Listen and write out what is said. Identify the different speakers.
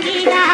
Speaker 1: Navidad.